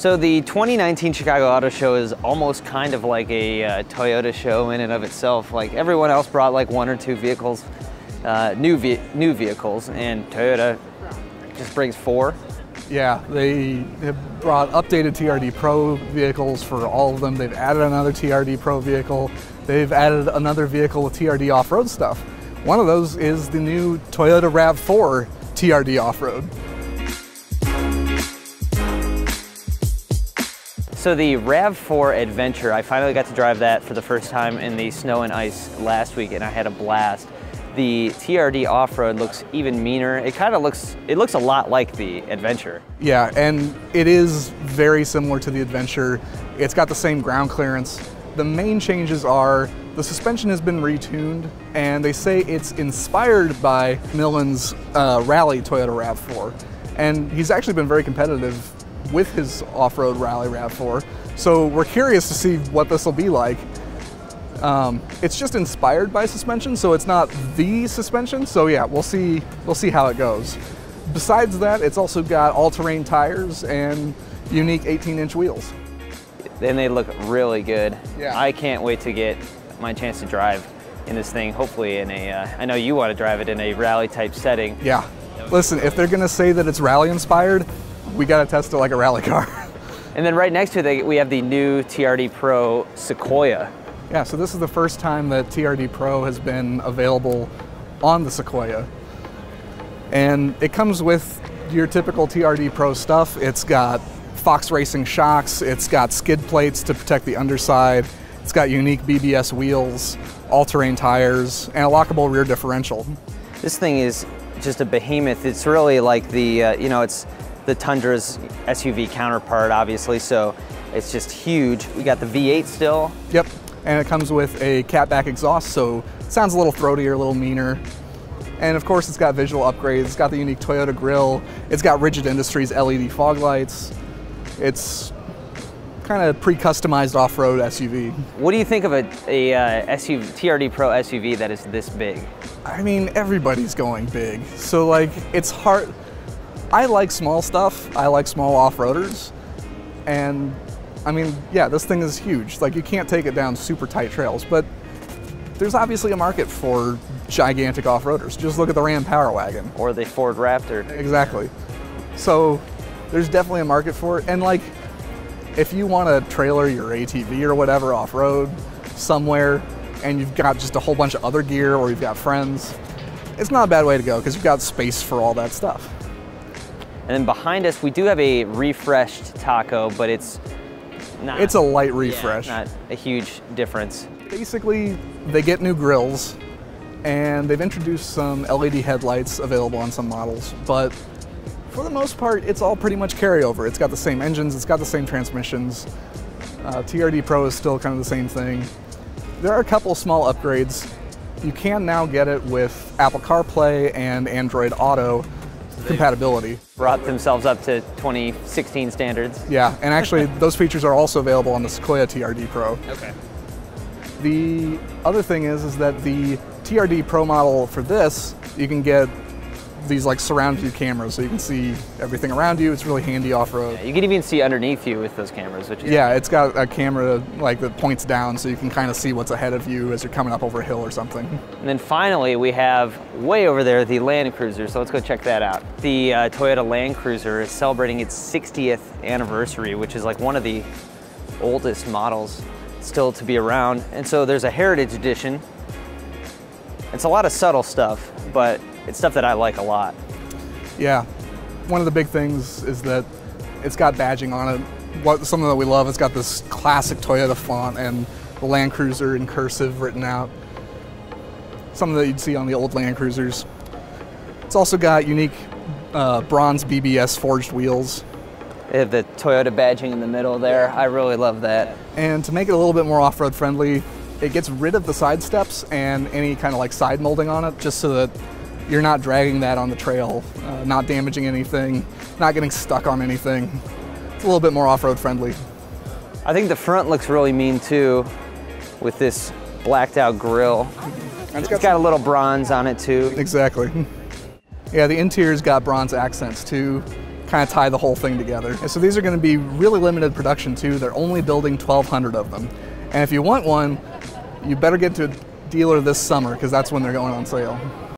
So the 2019 Chicago Auto Show is almost kind of like a uh, Toyota show in and of itself. Like everyone else brought like one or two vehicles, uh, new ve new vehicles, and Toyota just brings four. Yeah, they have brought updated TRD Pro vehicles for all of them. They've added another TRD Pro vehicle. They've added another vehicle with TRD off-road stuff. One of those is the new Toyota RAV4 TRD off-road. So the RAV4 Adventure, I finally got to drive that for the first time in the snow and ice last week and I had a blast. The TRD off-road looks even meaner. It kind of looks, it looks a lot like the Adventure. Yeah, and it is very similar to the Adventure. It's got the same ground clearance. The main changes are the suspension has been retuned and they say it's inspired by Millen's uh, Rally Toyota RAV4. And he's actually been very competitive with his off-road Rally RAV4. So we're curious to see what this will be like. Um, it's just inspired by suspension, so it's not the suspension. So yeah, we'll see. We'll see how it goes. Besides that, it's also got all-terrain tires and unique 18-inch wheels. And they look really good. Yeah. I can't wait to get my chance to drive in this thing. Hopefully, in a. Uh, I know you want to drive it in a rally type setting. Yeah. Listen, if they're gonna say that it's rally inspired, we gotta test it like a rally car. And then right next to it, we have the new TRD Pro Sequoia. Yeah, so this is the first time that TRD Pro has been available on the Sequoia. And it comes with your typical TRD Pro stuff. It's got Fox Racing shocks, it's got skid plates to protect the underside, it's got unique BBS wheels, all-terrain tires, and a lockable rear differential. This thing is just a behemoth. It's really like the, uh, you know, it's the Tundra's SUV counterpart, obviously, so it's just huge. We got the V8 still. Yep, and it comes with a catback exhaust, so it sounds a little throatier, a little meaner. And of course, it's got visual upgrades. It's got the unique Toyota grille. It's got Rigid Industries LED fog lights. It's kind of pre-customized off-road SUV. What do you think of a, a uh, SUV, TRD Pro SUV that is this big? I mean, everybody's going big. So like, it's hard. I like small stuff. I like small off-roaders. And I mean, yeah, this thing is huge. Like you can't take it down super tight trails, but there's obviously a market for gigantic off-roaders. Just look at the Ram Power Wagon. Or the Ford Raptor? Exactly. So there's definitely a market for it. And like, if you want to trailer your ATV or whatever off-road somewhere, and you've got just a whole bunch of other gear, or you've got friends, it's not a bad way to go because you've got space for all that stuff. And then behind us, we do have a refreshed Taco, but it's not. It's a light refresh. Yeah, not a huge difference. Basically, they get new grills, and they've introduced some LED headlights available on some models, but for the most part, it's all pretty much carryover. It's got the same engines, it's got the same transmissions. Uh, TRD Pro is still kind of the same thing. There are a couple small upgrades. You can now get it with Apple CarPlay and Android Auto compatibility. Brought themselves up to 2016 standards. Yeah, and actually those features are also available on the Sequoia TRD Pro. Okay. The other thing is, is that the TRD Pro model for this, you can get these like surround view cameras so you can see everything around you. It's really handy off-road. Yeah, you can even see underneath you with those cameras, which is Yeah, it's got a camera like that points down so you can kind of see what's ahead of you as you're coming up over a hill or something. And then finally, we have way over there the Land Cruiser, so let's go check that out. The uh, Toyota Land Cruiser is celebrating its 60th anniversary, which is like one of the oldest models still to be around. And so there's a Heritage Edition. It's a lot of subtle stuff, but it's stuff that I like a lot. Yeah, one of the big things is that it's got badging on it. What something that we love. It's got this classic Toyota font and the Land Cruiser in cursive written out. Something that you'd see on the old Land Cruisers. It's also got unique uh, bronze BBS forged wheels. They have the Toyota badging in the middle there. I really love that. And to make it a little bit more off-road friendly, it gets rid of the side steps and any kind of like side molding on it, just so that you're not dragging that on the trail, uh, not damaging anything, not getting stuck on anything. It's a little bit more off-road friendly. I think the front looks really mean too with this blacked out grille. And It's got a little bronze on it too. Exactly. Yeah, the interior's got bronze accents too. kind of tie the whole thing together. And so these are going to be really limited production too. They're only building 1,200 of them. And if you want one, you better get to a dealer this summer because that's when they're going on sale.